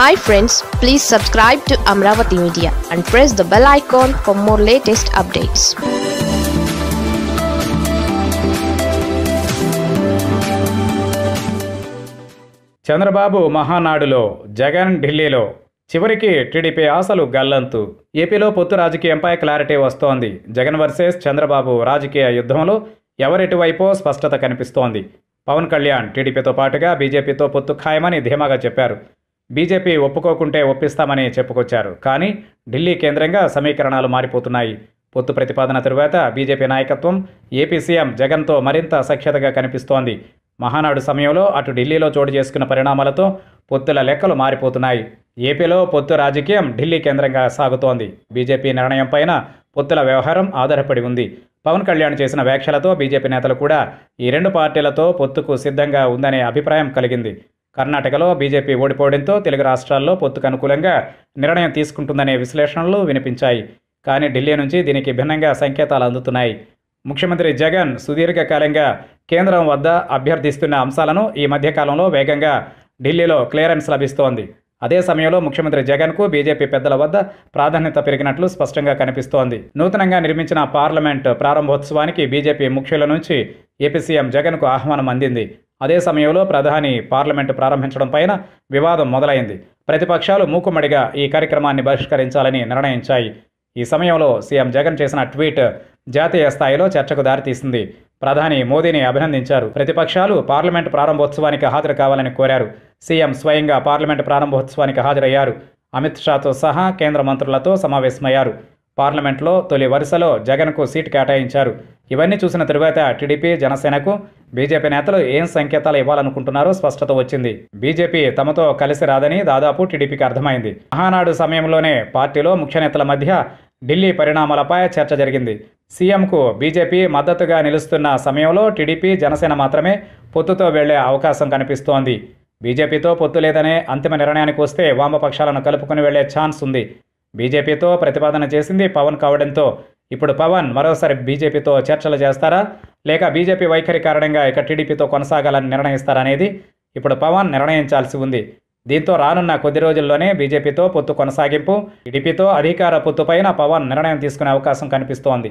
Hi friends please subscribe to Amaravati media and press the bell icon for more latest updates Chandrababu మహానాడులో జగన్ ఢిల్లీలో చివరికి TDP ఆశలు గల్లంతు. ఏపీలో పొత్తు రాజకీయంపై క్లారిటీ వస్తోంది. జగన్ వర్సెస్ చంద్రబాబు రాజకీయ యుద్ధంలో ఎవరెటువైపో స్పష్టత కనిపిస్తోంది. పవన్ కళ్యాణ్ టీడీపీతో పాటుగా బీజేపీతో పొత్తు ఖాయమని ధీమాగా చెప్పారు. బీజేపీ ఒప్పుకోకుంటే ఒప్పిస్తామని చెప్పుకొచ్చారు. కానీ ఢిల్లీ కేంద్రంగా సమీకరణాలు మారిపోతున్నాయి. పొత్తు ప్రతిపాదన తరువాత బీజేపీ నాయకత్వం ఏపీ సీఎం జగన్తో మరింత సఖ్యతగా కనిపిస్తోంది. మహానాడు సమయంలో అటు ఢిల్లీలో చోటు చేసుకున్న పరిణామాలతో పొత్తుల లెక్కలు మారిపోతున్నాయి. ఏపీలో పొత్తు రాజకీయం ఢిల్లీ కేంద్రంగా సాగుతోంది. బీజేపీ నిర్ణయం పైన పొత్తుల వ్యవహారం ఆధారపడి ఉంది. పవన్ కళ్యాణ్ చేసిన వ్యాఖ్యలతో బీజేపీ నేతలు కూడా ఈ రెండు పార్టీలతో పొత్తుకు సిద్ధంగా ఉందనే అభిప్రాయం కలిగింది. కర్ణాటకలో బీజేపీ ఓడిపోవడంతో తెలుగు రాష్ట్రాల్లో పొత్తుకు అనుకూలంగా నిర్ణయం తీసుకుంటుందనే విశ్లేషణలు వినిపించాయి. కానీ ఢిల్లీ నుంచి దీనికి భిన్నంగా సంకేతాలు అందుతున్నాయి. ముఖ్యమంత్రి జగన్ సుదీర్ఘకాలంగా కేంద్రం వద్ద అభ్యర్థిస్తున్న అంశాలను ఈ మధ్యకాలంలో వేగంగా ఢిల్లీలో క్లియరెన్స్ లభిస్తోంది. అదే సమయంలో ముఖ్యమంత్రి జగన్కు బీజేపీ పెద్దల వద్ద ప్రాధాన్యత పెరిగినట్లు స్పష్టంగా కనిపిస్తోంది. నూతనంగా నిర్మించిన పార్లమెంట్ ప్రారంభోత్సవానికి బీజేపీ ముఖ్యుల నుంచి ఏపీ సీఎం జగన్కు ఆహ్వానం అందింది. అదే సమయంలో ప్రధాని పార్లమెంటు ప్రారంభించడం పైన వివాదం మొదలైంది. ప్రతిపక్షాలు మూకుమ్మడిగా ఈ కార్యక్రమాన్ని బహిష్కరించాలని నిర్ణయించాయి. ఈ సమయంలో సీఎం జగన్ చేసిన ట్వీట్ జాతీయ స్థాయిలో చర్చకు దారితీసింది. ప్రధాని మోదీని అభినందించారు. ప్రతిపక్షాలు పార్లమెంట్ ప్రారంభోత్సవానికి హాజరు కావాలని కోరారు. సీఎం స్వయంగా పార్లమెంట్ ప్రారంభోత్సవానికి హాజరయ్యారు. అమిత్ షాతో సహా కేంద్ర మంత్రులతో సమావేశమయ్యారు. పార్లమెంట్లో తొలి వరుసలో జగన్కు సీటు కేటాయించారు. ఇవన్నీ చూసిన తరువాత టీడీపీ జనసేనకు బీజేపీ నేతలు ఏం సంకేతాలు ఇవ్వాలనుకుంటున్నారో స్పష్టత వచ్చింది. బీజేపీ తమతో కలిసి రాదని దాదాపు టీడీపీకి అర్థమైంది. మహానాడు సమయంలోనే పార్టీలో ముఖ్య నేతల మధ్య ఢిల్లీ పరిణామాలపై చర్చ జరిగింది. సీఎంకు బీజేపీ మద్దతుగా నిలుస్తున్న సమయంలో టీడీపీ జనసేన మాత్రమే పొత్తుతో వెళ్ళే అవకాశం కనిపిస్తోంది. బీజేపీతో పొత్తు లేదనే అంతిమ నిర్ణయానికి వస్తే వామపక్షాలను కలుపుకుని వెళ్ళే ఛాన్స్ ఉంది. బీజేపీతో ప్రతిపాదన చేసింది పవన్ కావడంతో ఇప్పుడు పవన్ మరోసారి బీజేపీతో చర్చలు చేస్తారా? లేక బీజేపీ వైఖరి కారణంగా ఇక టీడీపీతో కొనసాగాలని నిర్ణయిస్తారా అనేది ఇప్పుడు పవన్ నిర్ణయించాల్సి ఉంది. దీంతో రానున్న కొద్ది రోజుల్లోనే బీజేపీతో పొత్తు కొనసాగింపు టీడీపీతో అధికార పొత్తుపైన పవన్ నిర్ణయం తీసుకునే అవకాశం కనిపిస్తోంది.